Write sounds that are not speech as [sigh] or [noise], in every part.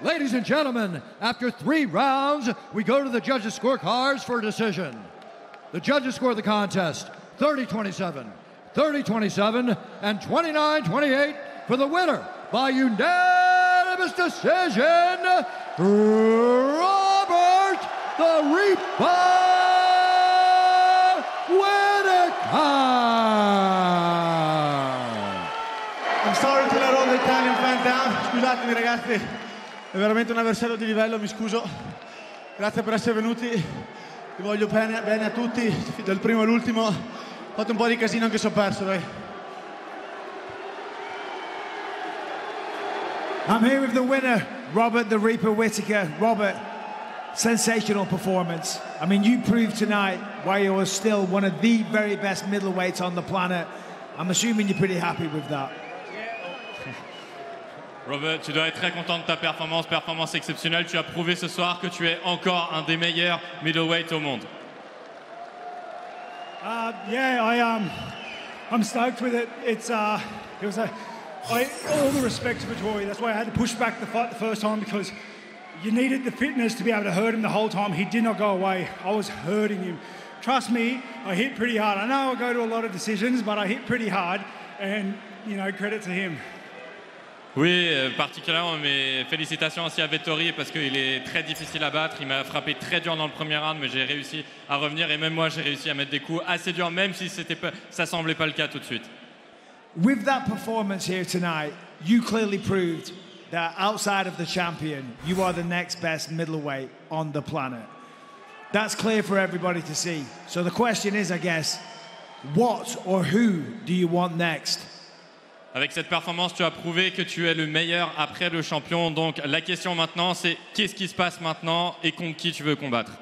Ladies and gentlemen, after three rounds, we go to the judges' scorecards for a decision. The judges score the contest 30 27, 30 27, and 29 28 for the winner by unanimous decision, Robert the Reaper Whittaker. I'm sorry to let all the Italian fans down. Scusatemi ragazzi, è veramente un avversario di livello, mi scuso. Grazie per essere venuti. Vi voglio bene, bene a tutti, dal primo all'ultimo. Ho fatto un po' di casino anche se ho perso, dai. I'm here with the winner, Robert the Reaper Whittaker. Robert, sensational performance. I mean, you proved tonight why you are still one of the very best middleweights on the planet. I'm assuming you're pretty happy with that. [laughs] Robert, tu dois être très content de ta performance, performance exceptionnelle. Tu as prouvé ce soir que tu es encore un des meilleurs middleweight au monde. Uh, yeah, I um, I'm stoked with it. It's uh, it was a, I, all the respect to Vettori. That's why I had to push back the fight the first time because you needed the fitness to be able to hurt him the whole time. He did not go away. I was hurting him. Trust me, I hit pretty hard. I know I go to a lot of decisions, but I hit pretty hard, and you know, credit to him. Oui, euh, particulièrement, mais félicitations aussi à Vettori parce qu'il est très difficile à battre. Il m'a frappé très dur dans le premier round, mais j'ai réussi à revenir et même moi j'ai réussi à mettre des coups assez durs, même si c'était pas, ça semblait pas le cas tout de suite. With that performance here tonight, you clearly proved that outside of the champion, you are the next best middleweight on the planet. That's clear for everybody to see. So the question is, I guess, what or who do you want next? Avec cette performance, tu as prouvé que tu es le meilleur après le champion. Donc la question maintenant, c'est qu'est-ce qui se passe maintenant et contre qui tu veux combattre?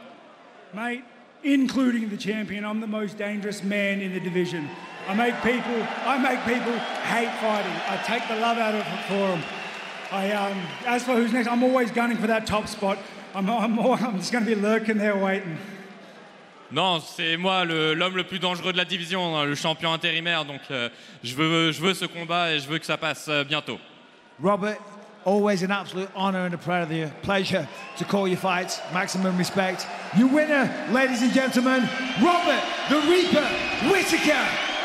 Mate, including the champion, I'm the most dangerous man in the division. I make people, I make people hate fighting. I take the love out of it for them. I, um, as for who's next, I'm always gunning for that top spot. I'm, I'm, [laughs] I'm just going to be lurking there waiting. Non, c'est moi l'homme le, plus dangereux de la division, hein, le champion intérimaire. Donc euh, je, veux, ce combat et je veux que ça passe euh, bientôt. Robert, always an absolute honor and a pleasure, to call your fights. Maximum respect. Your winner, ladies and gentlemen, Robert the Reaper Whittaker.